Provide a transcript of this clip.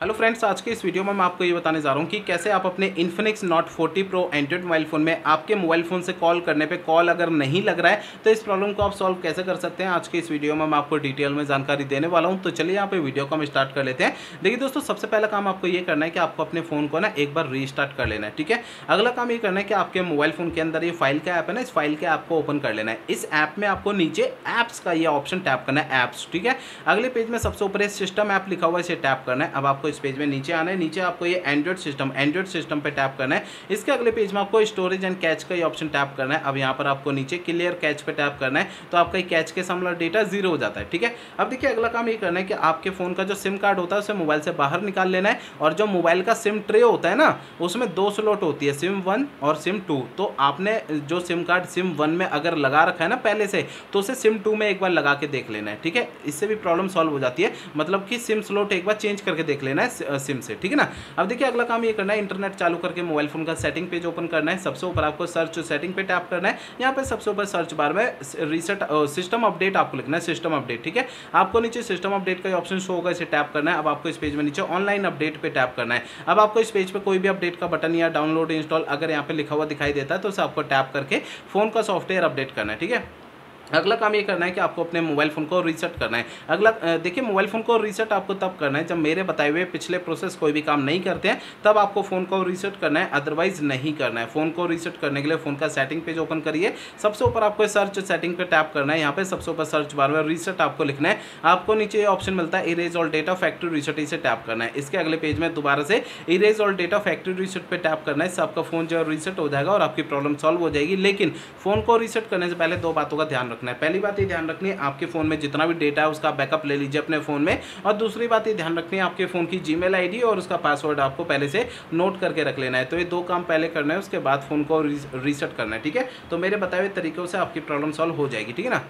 Hello friends आज के इस वीडियो में मैं आपको ये बताने जा रहा हूँ कि कैसे आप अपने Infinix Note 40 pro Android mobile phone में आपके मोबाइल फ़ोन से कॉल करने पे कॉल अगर नहीं लग रहा है तो इस प्रॉब्लम को आप सॉल्व कैसे कर सकते हैं? आज के इस वीडियो में मैं आपको डिटेल में जानकारी देने वाला हूँ। तो चलिए यहाँ पे वीडियो को हम स्टार्ट कर लेते हैं। देखिए दोस्तों, सबसे पहला काम आपको ये करना है कि आपको अपने फ़ोन को ना एक बार रीस्टार्ट कर लेना है, ठीक है? अगला काम ये करना है कि आपके मोबाइल फ़ोन के अंदर ये फ़ाइल का ऐप है ना, इस फ़ाइल के ऐप को ओपन कर लेना है। इस ऐप में आपको नीचे ऐप्स का ये ऑप्शन टैप करना है ऐप्स ठीक है? अगले पेज में सबसे ऊपर सिस्टम ऐप लिखा हुआ है, इसे टैप करना है। अब आपको इस पेज में नीचे आना है। नीचे आपको ये एंड्रॉइड सिस्टम एंड्रॉइड सिस्टम पे टैप करना है। इसके अगले पेज में आपको स्टोरेज एंड कैच का ये ऑप्शन टैप करना है। अब यहाँ पर आपको नीचे क्लियर कैच पे टैप करना है। तो आपका कैच के सामने डेटा ज़ीरो हो जाता है, ठीक है? अब देखिए, अगला काम ये करना है कि आपके फ़ोन का जो सिम कार्ड होता है, उसे मोबाइल से बाहर निकाल लेना है। और जो मोबाइल का सिम ट्रे होता है ना, उसमें दो स्लॉट होती है सिम वन और सिम टू तो आपने जो सिम कार्ड सिम वन में अगर लगा रखा है ना पहले से तो उसे सिम टू में एक बार लगा के देख लेना है, ठीक है? इससे भी प्रॉब्लम सॉल्व हो जाती है। मतलब कि सिम स्लॉट एक बार चेंज करके देख लेना है सिम से, ठीक है ना? अब देखिए, अगला काम ये करना है इंटरनेट चालू करके मोबाइल फ़ोन का सेटिंग पेज ओपन करना है, सबसे ऊपर आपको सर्च सेटिंग पे टैप करना है, यहाँ पे सबसे ऊपर सर्च बार में रिसेट सिस्टम अपडेट आपको लिखना है सिस्टम अपडेट ठीक है? आपको नीचे सिस्टम अपडेट का ऑप्शन शो होगा, इसे टैप करना है, अब आपको इस पेज में नीचे ऑनलाइन अपडेट पे टैप करना है। अब आपको इस पेज पे कोई भी अपडेट का बटन या डाउनलोड इंस्टॉल अगर यहाँ पे लिखा हुआ दिखाई देता है तो उसे आपको टैप करके फ़ोन का सॉफ्टवेयर अपडेट करना है, ठीक है? अगला काम ये करना है कि आपको अपने मोबाइल फ़ोन को रीसेट करना है। अगला देखिए, मोबाइल फ़ोन को रीसेट आपको तब करना है जब मेरे बताए हुए पिछले प्रोसेस कोई भी काम नहीं करते हैं, तब आपको फ़ोन को रीसेट करना है अदरवाइज़ नहीं करना है। फ़ोन को रीसेट करने के लिए फ़ोन का सेटिंग पेज ओपन करिए। सबसे ऊपर आपको सर्च सेटिंग पर टैप करना है। यहाँ पर सबसे ऊपर सर्च बार में रीसेट आपको लिखना है। आपको नीचे ऑप्शन मिलता है erase all data factory reset इसे टैप करना है। इसके अगले पेज में दोबारा से erase all data factory reset पर टैप करना है। इससे आपका फ़ोन जो है रीसेट हो जाएगा और आपकी प्रॉब्लम सॉल्व हो जाएगी। लेकिन फ़ोन को रीसेट करने से पहले दो बातों का ध्यान रखना है। पहली बात ये ध्यान रखनी है, आपके फ़ोन में जितना भी डेटा है, उसका बैकअप ले लीजिए अपने फ़ोन में। और दूसरी बात ये ध्यान रखनी है, आपके फ़ोन की जी मेल और उसका पासवर्ड आपको पहले से नोट करके रख लेना है। तो ये दो काम पहले करना है, उसके बाद फ़ोन को रीसेट करना है, ठीक है? तो मेरे बताए हुए तरीकों से आपकी प्रॉब्लम सॉल्व हो जाएगी, ठीक है ना?